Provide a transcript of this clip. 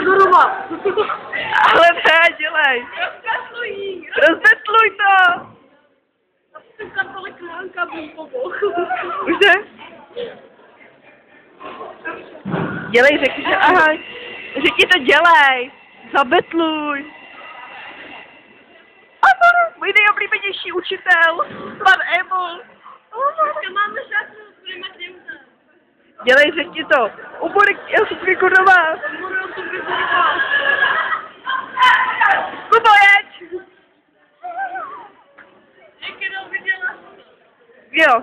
figurovat. Ale ne, dělej. Rozkasluj jí. Rozvetluj to. Tolik. Už ne? Dělej, řekni, že aha. Řekni to dělej. Zabetluj. Ano, můj nejoblíbenější učitel, pan Emil. Dneska máme žádnou, budeme těmta. Dělej, řekni to. Ubude, já jsem figurovat. Yeah.